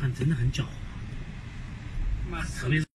看真的很狡猾特别是